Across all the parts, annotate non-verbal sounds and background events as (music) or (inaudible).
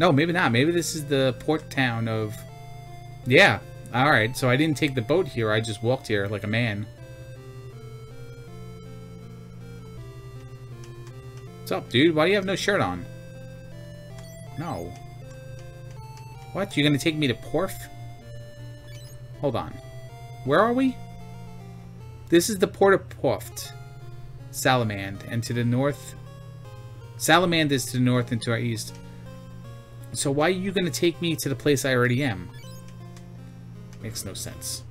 No, maybe not. Maybe this is the port town of... Yeah. Alright, so I didn't take the boat here. I just walked here like a man. What's up, dude? Why do you have no shirt on? No. What? You're gonna take me to Poft? Hold on. Where are we? This is the port of Poft. Salamand. And to the north... Salamand is to the north and to our east. So why are you going to take me to the place I already am? Makes no sense.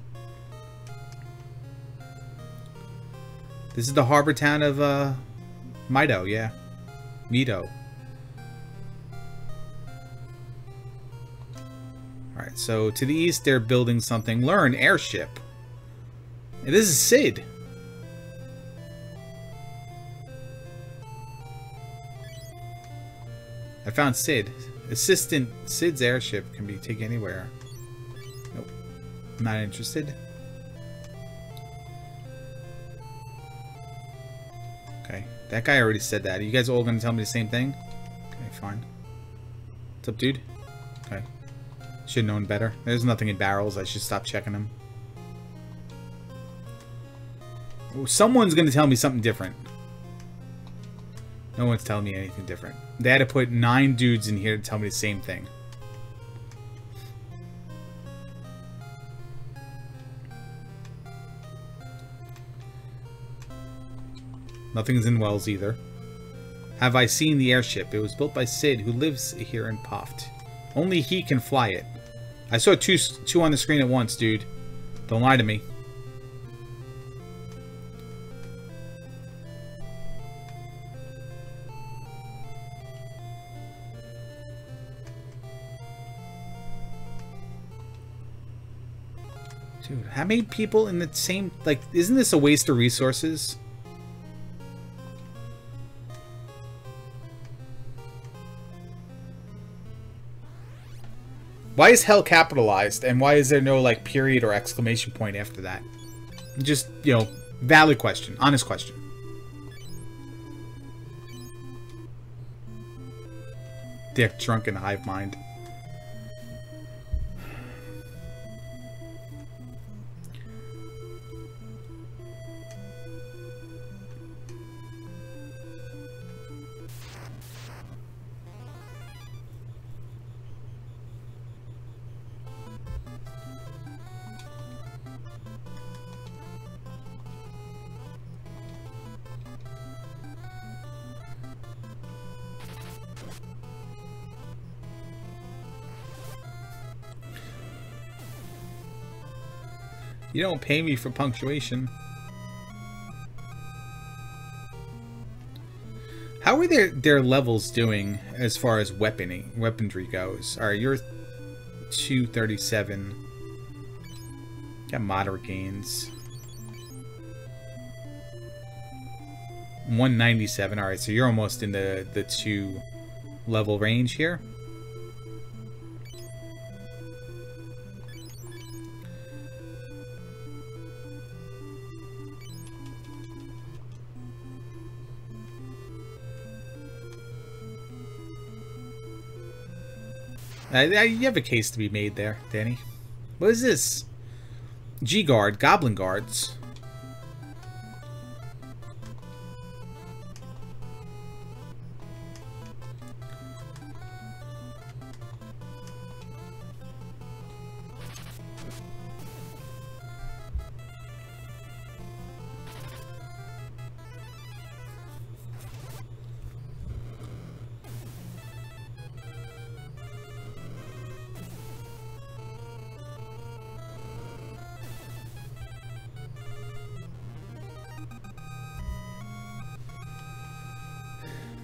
This is the harbor town of, uh, Mido, yeah. Mido. Alright, so to the east they're building something. Learn airship. And this is Cid. I found Cid. Assistant Cid's airship can be taken anywhere. Nope. Not interested. Okay. That guy already said that. Are you guys all going to tell me the same thing? Okay, fine. What's up, dude? Okay. Should have known better. There's nothing in barrels. I should stop checking them. Someone's going to tell me something different. No one's telling me anything different. They had to put nine dudes in here to tell me the same thing. Nothing's in Wells either. Have I seen the airship? It was built by Cid, who lives here in Poft. Only he can fly it. I saw two, two on the screen at once, dude. Don't lie to me. How many people in the same... Like, isn't this a waste of resources? Why is hell capitalized? And why is there no, like, period or exclamation point after that? Just, you know, valid question. Honest question. Dick drunken hive mind. You don't pay me for punctuation. How are their their levels doing as far as weaponry weaponry goes? Alright, you're 237. Got moderate gains. 197. Alright, so you're almost in the, the two level range here. Uh, you have a case to be made there, Danny. What is this? G-Guard, Goblin Guards.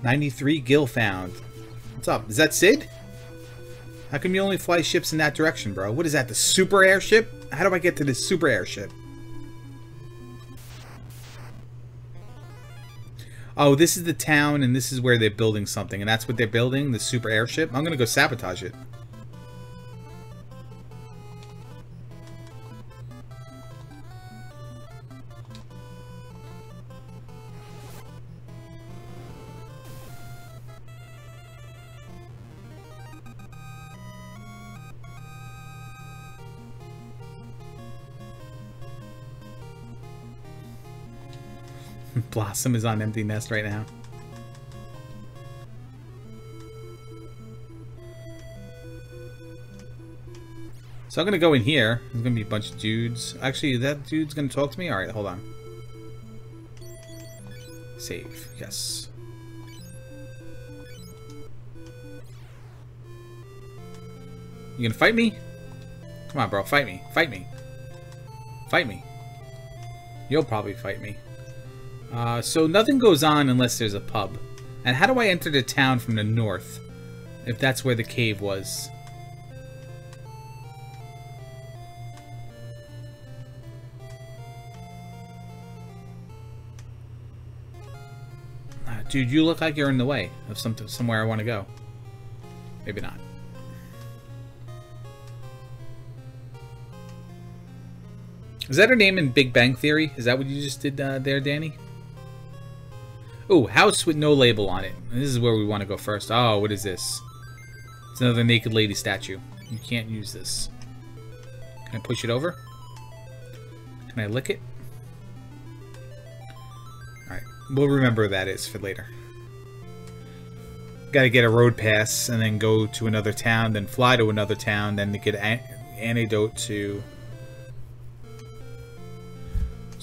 93 Gil found. What's up? Is that Cid? How come you only fly ships in that direction, bro? What is that, the super airship? How do I get to this super airship? Oh, this is the town, and this is where they're building something, and that's what they're building, the super airship? I'm gonna go sabotage it. Blossom is on empty nest right now. So I'm gonna go in here. There's gonna be a bunch of dudes. Actually, that dude's gonna talk to me? Alright, hold on. Save. Yes. You gonna fight me? Come on, bro. Fight me. Fight me. Fight me. You'll probably fight me. Uh, so nothing goes on unless there's a pub. And how do I enter the town from the north? If that's where the cave was. Uh, dude, you look like you're in the way of some somewhere I want to go. Maybe not. Is that her name in Big Bang Theory? Is that what you just did uh, there, Danny? Oh, house with no label on it. This is where we want to go first. Oh, what is this? It's another naked lady statue. You can't use this. Can I push it over? Can I lick it? Alright, we'll remember that is for later. Gotta get a road pass and then go to another town, then fly to another town, then to get an antidote to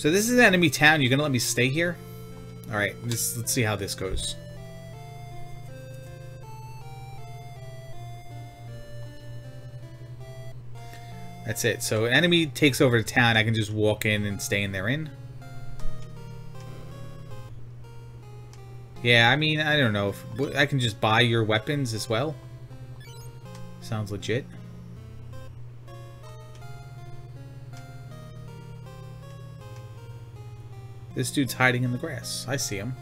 so this is enemy town. You're gonna let me stay here? Alright, let's, let's see how this goes. That's it. So an enemy takes over the town, I can just walk in and stay in there in. Yeah, I mean, I don't know. If, I can just buy your weapons as well. Sounds legit. This dude's hiding in the grass. I see him.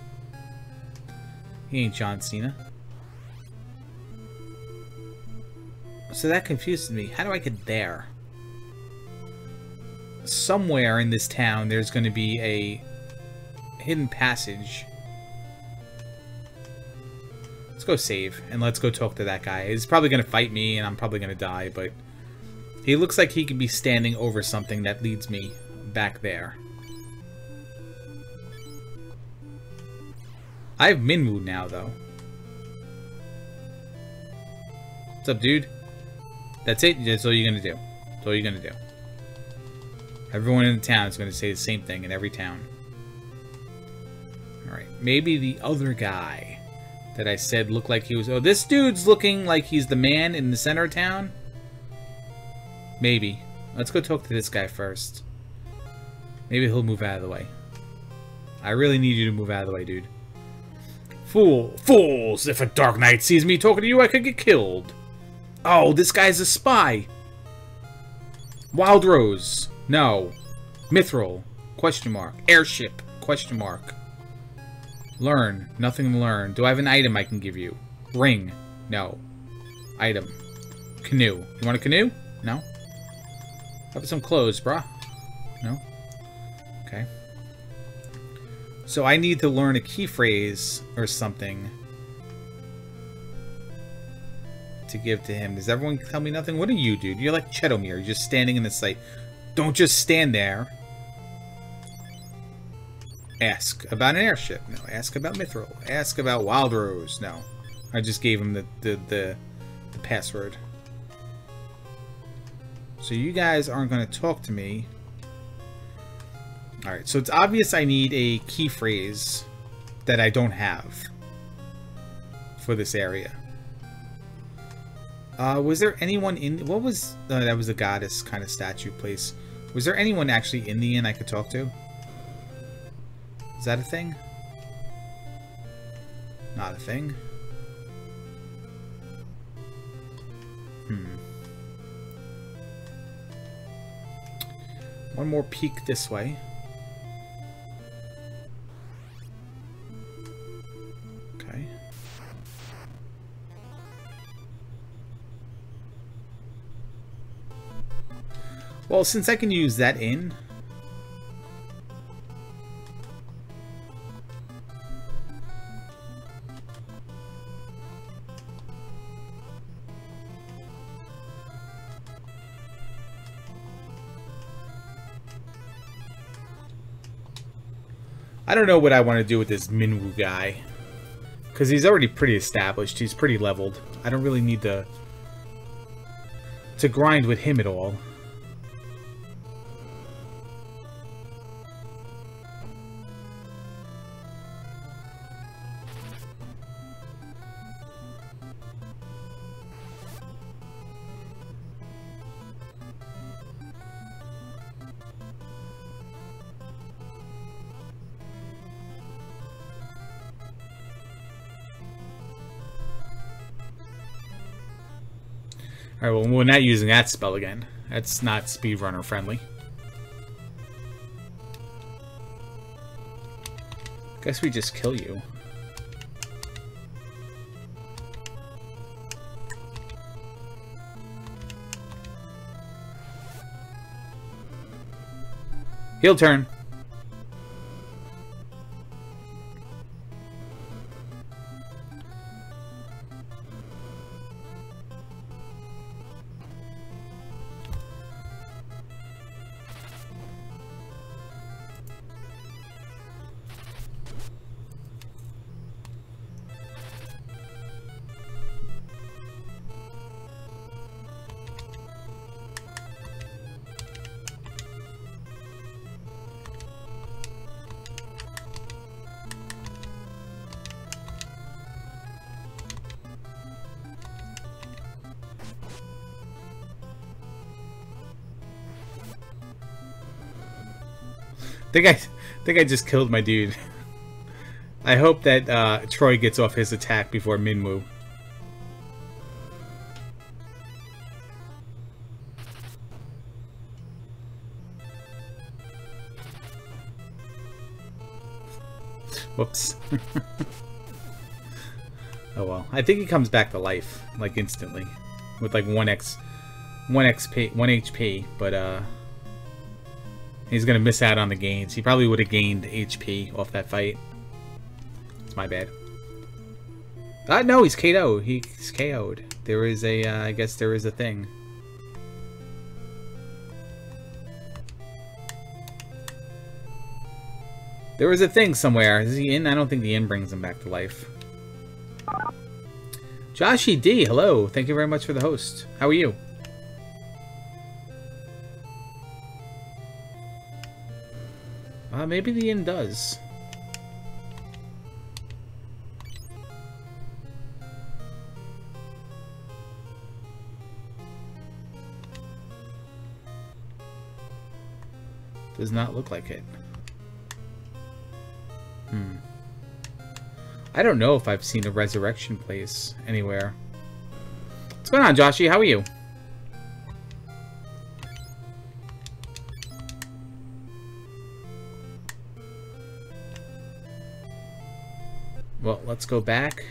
He ain't John Cena. So that confuses me. How do I get there? Somewhere in this town, there's going to be a hidden passage. Let's go save, and let's go talk to that guy. He's probably going to fight me, and I'm probably going to die, but... He looks like he could be standing over something that leads me back there. I have Minwu now, though. What's up, dude? That's it? That's all you're gonna do. That's all you're gonna do. Everyone in the town is gonna say the same thing in every town. Alright, maybe the other guy that I said looked like he was... Oh, this dude's looking like he's the man in the center of town? Maybe. Let's go talk to this guy first. Maybe he'll move out of the way. I really need you to move out of the way, dude. Fool, fools! If a Dark Knight sees me talking to you, I could get killed. Oh, this guy's a spy. Wild Rose. No. Mithril. Question mark. Airship. Question mark. Learn. Nothing to learn. Do I have an item I can give you? Ring. No. Item. Canoe. You want a canoe? No. About some clothes, brah? No. Okay. So I need to learn a key phrase or something to give to him. Does everyone tell me nothing? What are you, dude? You're like Chetomir. You're just standing in the sight. Don't just stand there. Ask about an airship. No. Ask about Mithril. Ask about Wild Rose. No. I just gave him the, the, the, the password. So you guys aren't going to talk to me. Alright, so it's obvious I need a key phrase that I don't have for this area. Uh, was there anyone in... What was... Uh, that was a goddess kind of statue place. Was there anyone actually in the inn I could talk to? Is that a thing? Not a thing. Hmm. One more peek this way. Well, since I can use that in... I don't know what I want to do with this Minwu guy. Because he's already pretty established. He's pretty leveled. I don't really need to... to grind with him at all. Alright, well, we're not using that spell again. That's not speedrunner friendly. Guess we just kill you. Heal turn. Think I think I just killed my dude. I hope that uh, Troy gets off his attack before Minwu. Whoops. (laughs) oh well. I think he comes back to life, like instantly. With like 1x 1 XP 1 HP, but uh He's gonna miss out on the gains. He probably would have gained HP off that fight. It's my bad. Uh, no, he's KO. He's KO'd. There is a, uh, I guess there is a thing. There was a thing somewhere. Is he in? I don't think the inn brings him back to life. Joshy D, hello. Thank you very much for the host. How are you? Uh, maybe the inn does. Does not look like it. Hmm. I don't know if I've seen a resurrection place anywhere. What's going on, Joshy? How are you? Let's go back.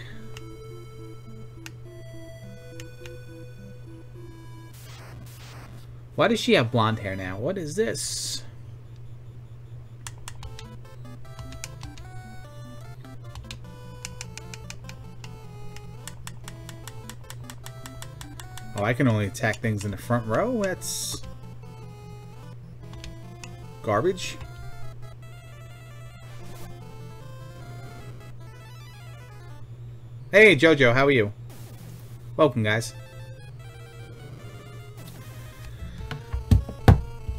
Why does she have blonde hair now? What is this? Oh, I can only attack things in the front row? That's... Garbage? Hey, Jojo, how are you? Welcome, guys.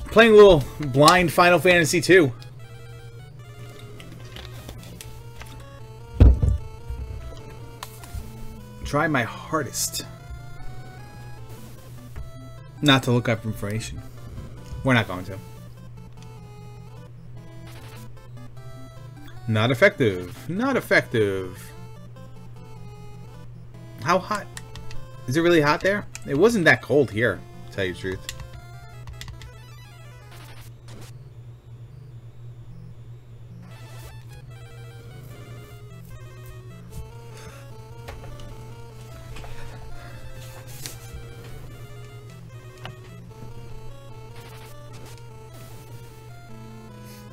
Playing a little blind Final Fantasy 2. Try my hardest not to look up information. We're not going to. Not effective. Not effective. How hot? Is it really hot there? It wasn't that cold here, to tell you the truth.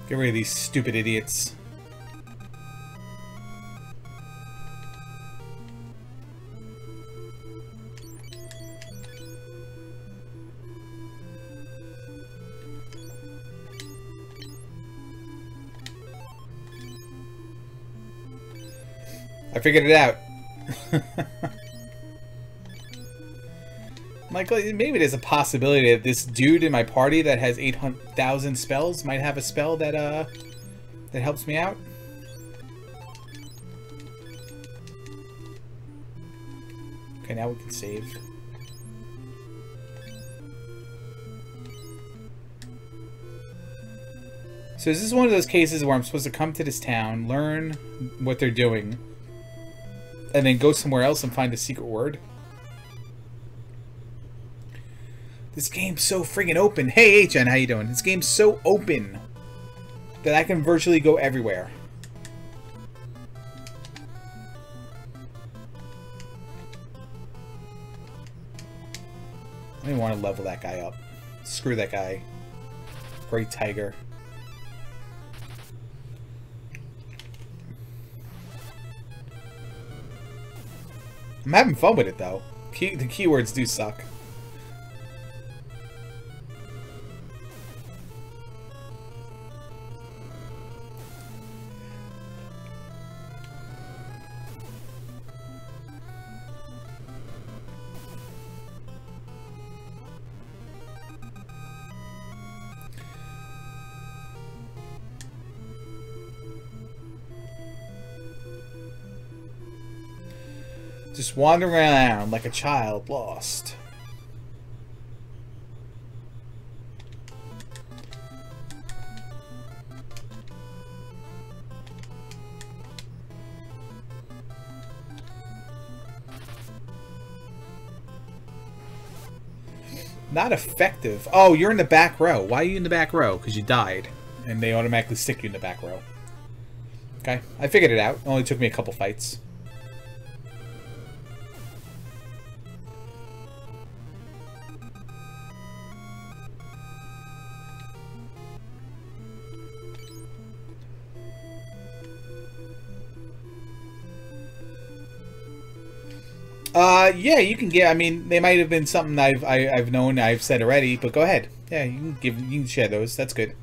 Get rid of these stupid idiots. I figured it out. (laughs) Michael, maybe there's a possibility that this dude in my party that has 800,000 spells might have a spell that, uh, that helps me out. Okay, now we can save. So is this one of those cases where I'm supposed to come to this town, learn what they're doing, and then go somewhere else and find a secret word? This game's so friggin' open. Hey, HN, how you doing? This game's so open that I can virtually go everywhere. I want to level that guy up. Screw that guy. Great Tiger. I'm having fun with it, though. Key the keywords do suck. Just wandering around like a child lost. Not effective. Oh, you're in the back row. Why are you in the back row? Because you died. And they automatically stick you in the back row. Okay, I figured it out. It only took me a couple fights. Uh, yeah, you can get. I mean, they might have been something I've I, have i have known, I've said already, but go ahead. Yeah, you can give, you can share those. That's good.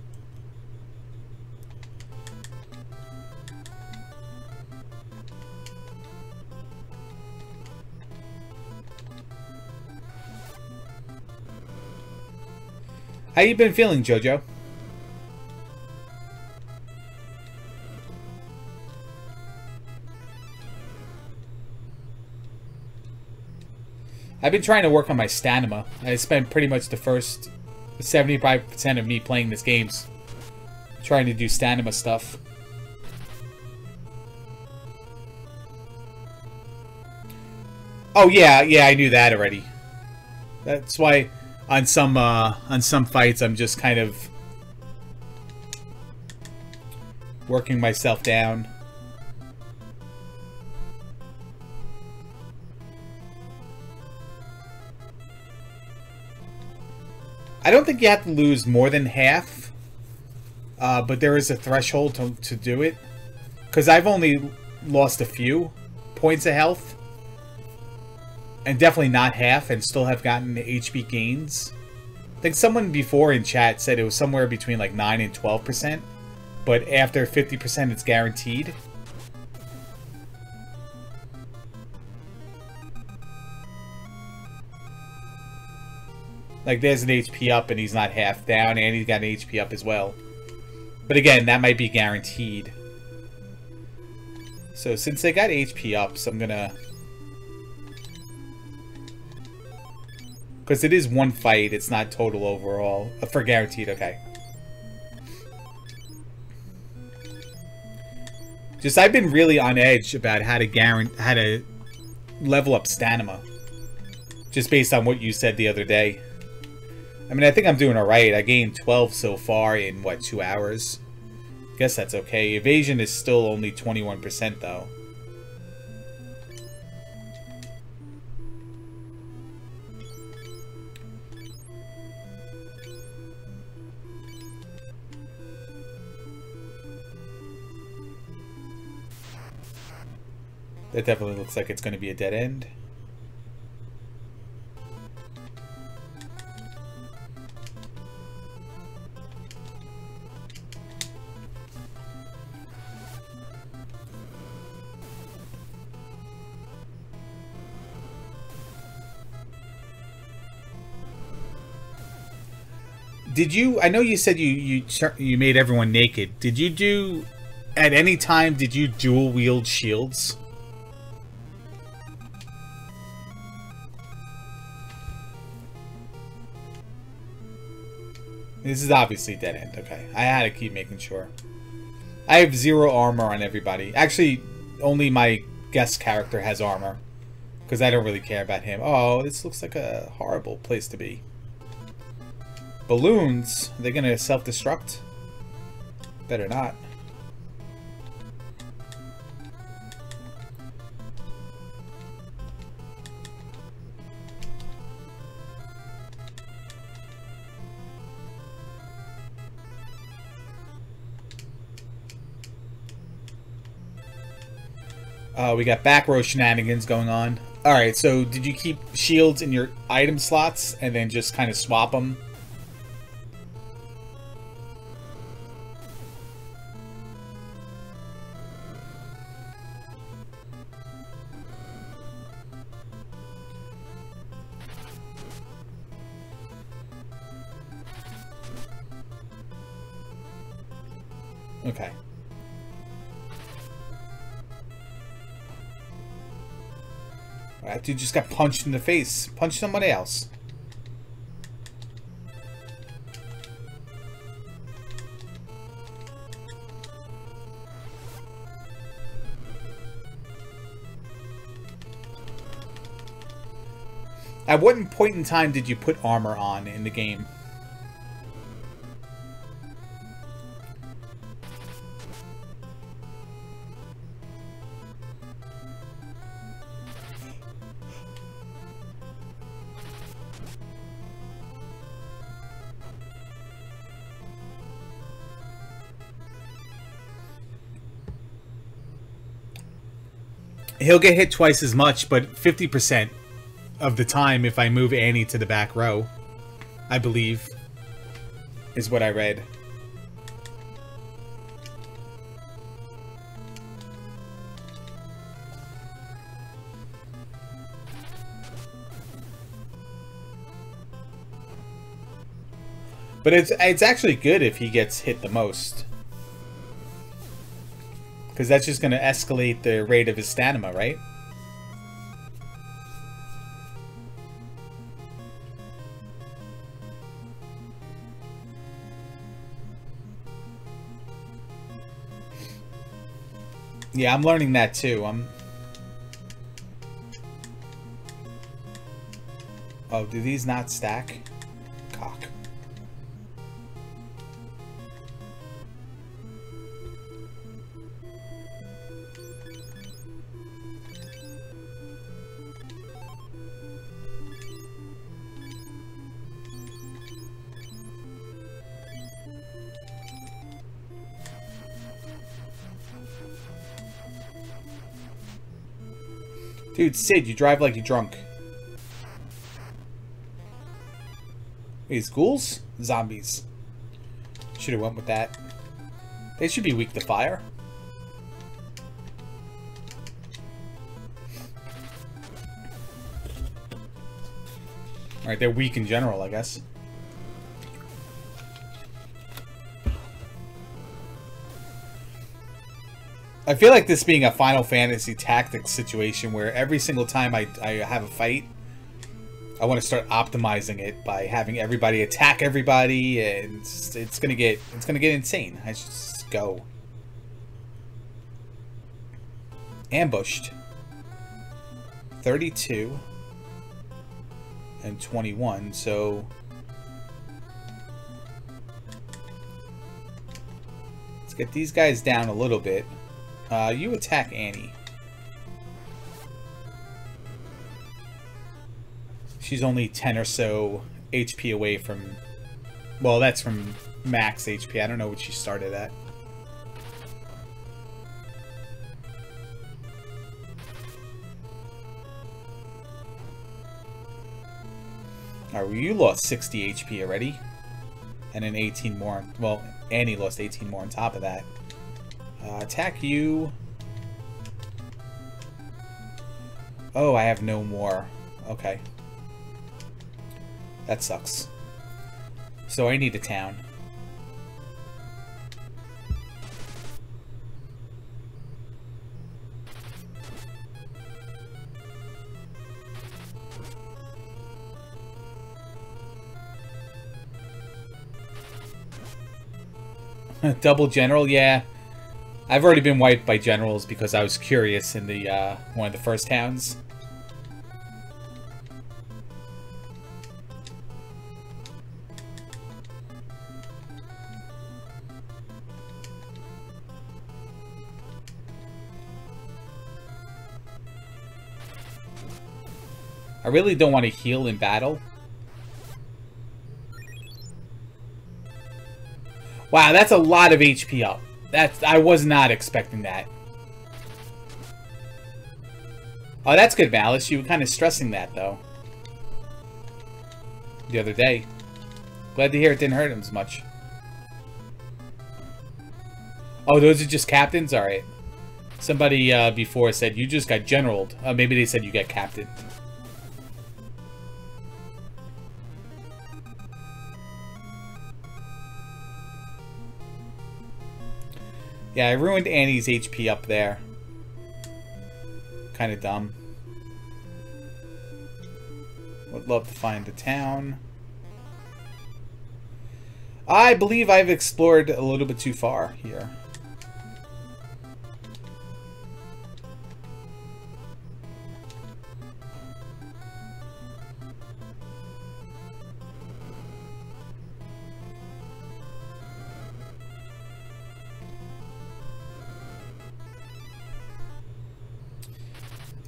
How you been feeling, Jojo? I've been trying to work on my stamina. I spent pretty much the first 75% of me playing this games trying to do stamina stuff. Oh yeah, yeah, I knew that already. That's why on some uh, on some fights I'm just kind of working myself down. I don't think you have to lose more than half, uh, but there is a threshold to, to do it. Because I've only lost a few points of health. And definitely not half, and still have gotten HP gains. I think someone before in chat said it was somewhere between like 9 and 12%. But after 50% it's guaranteed. Like, there's an HP up and he's not half down, and he's got an HP up as well. But again, that might be guaranteed. So since they got HP ups, I'm gonna... Because it is one fight, it's not total overall. Uh, for guaranteed, okay. Just, I've been really on edge about how to guarantee, how to level up stamina. Just based on what you said the other day. I mean, I think I'm doing alright. I gained 12 so far in, what, two hours? Guess that's okay. Evasion is still only 21% though. That definitely looks like it's going to be a dead end. Did you? I know you said you you you made everyone naked. Did you do? At any time, did you dual wield shields? This is obviously dead end. Okay, I had to keep making sure. I have zero armor on everybody. Actually, only my guest character has armor. Because I don't really care about him. Oh, this looks like a horrible place to be. Balloons? Are they to self-destruct? Better not. Uh, we got back row shenanigans going on. Alright, so did you keep shields in your item slots and then just kind of swap them? Dude just got punched in the face. Punch somebody else. At what point in time did you put armor on in the game? He'll get hit twice as much, but 50% of the time if I move Annie to the back row, I believe, is what I read. But it's it's actually good if he gets hit the most. Because that's just going to escalate the rate of his stamina, right? Yeah, I'm learning that too. I'm... Oh, do these not stack? Dude, Cid, you drive like you're drunk. These ghouls? Zombies. Should have went with that. They should be weak to fire. Alright, they're weak in general, I guess. I feel like this being a Final Fantasy Tactics situation where every single time I, I have a fight, I want to start optimizing it by having everybody attack everybody, and it's, it's gonna get it's gonna get insane. I just go ambushed. Thirty-two and twenty-one. So let's get these guys down a little bit. Uh, you attack Annie. She's only 10 or so HP away from... Well, that's from max HP. I don't know what she started at. Alright, well, you lost 60 HP already. And then 18 more. Well, Annie lost 18 more on top of that. Uh, attack you. Oh, I have no more. Okay. That sucks. So I need a town. (laughs) Double general, yeah. I've already been wiped by generals because I was curious in the uh, one of the first towns. I really don't want to heal in battle. Wow, that's a lot of HP up. That's I was not expecting that. Oh, that's good, Malice. You were kind of stressing that, though. The other day. Glad to hear it didn't hurt him as much. Oh, those are just captains? Alright. Somebody uh, before said you just got generaled. Uh, maybe they said you got captain. Yeah, I ruined Annie's HP up there. Kind of dumb. Would love to find the town. I believe I've explored a little bit too far here.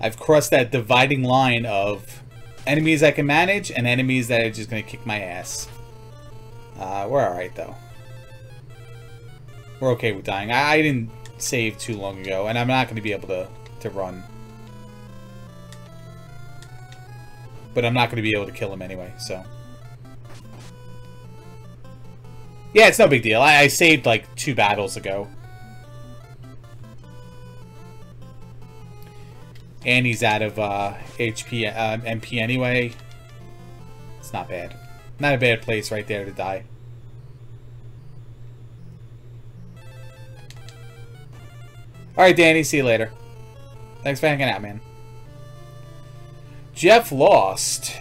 I've crossed that dividing line of enemies I can manage and enemies that are just going to kick my ass. Uh, we're alright, though. We're okay with dying. I, I didn't save too long ago, and I'm not going to be able to, to run. But I'm not going to be able to kill him anyway, so... Yeah, it's no big deal. I, I saved, like, two battles ago. And he's out of uh, HP, uh, MP anyway. It's not bad. Not a bad place right there to die. Alright, Danny. See you later. Thanks for hanging out, man. Jeff lost.